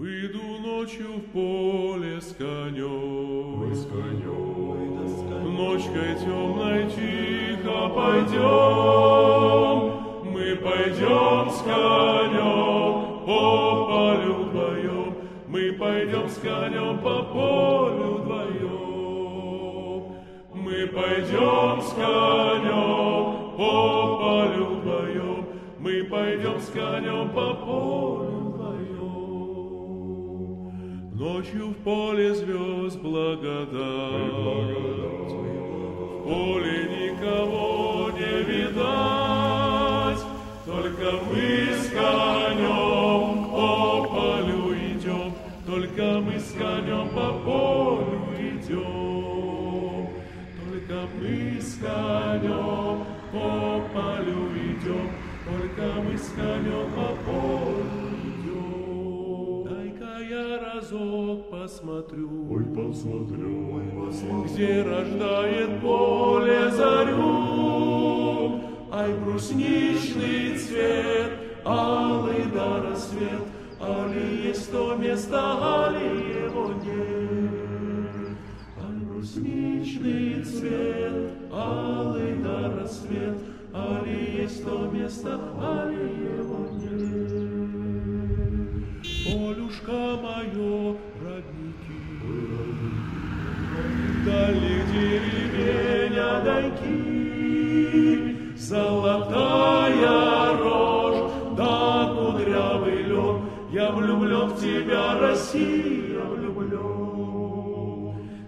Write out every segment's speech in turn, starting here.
Выйду ночью в поле с конем. С конем. Ночкой темной тихо пойдем. Мы пойдем с конем по полю вдвоем. Мы пойдем с конем по полю вдвоем. Мы пойдем с конем по полю вдвоем. Мы пойдем с конем по полю. Ночью в поле звезд благодать. В поле никого не видать, только мы с конем по полю идем, только мы с конем по полю идем, только мы с конем по полю идем, только мы с конем по полю посмотрю. Ой, посмотрю, ой, посмотрю. Где рождает поле зарю, Ай, брусничный цвет, алый до рассвет, Али есть то место, али его нет. Ай, брусничный цвет, алый до рассвет, Али есть то место, али его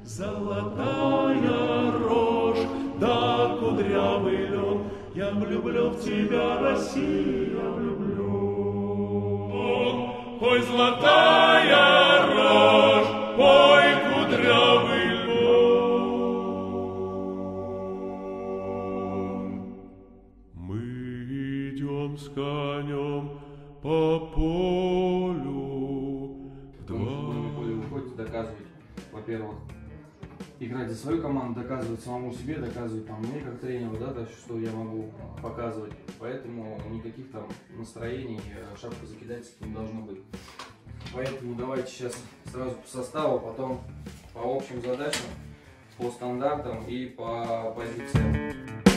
Золотая рожь, да кудрявый лед, Я влюблен в тебя, Россия, влюблен. Ой, золотая рожь, ой, кудрявый лед. Мы идем с конем по полю Потому что вы доказывать, во-первых, играть за свою команду, доказывать самому себе, доказывать там мне как тренеру, да, то, что я могу показывать. Поэтому никаких там настроений, э, шапку закидательских не должно быть. Поэтому давайте сейчас сразу по составу, потом по общим задачам, по стандартам и по позициям.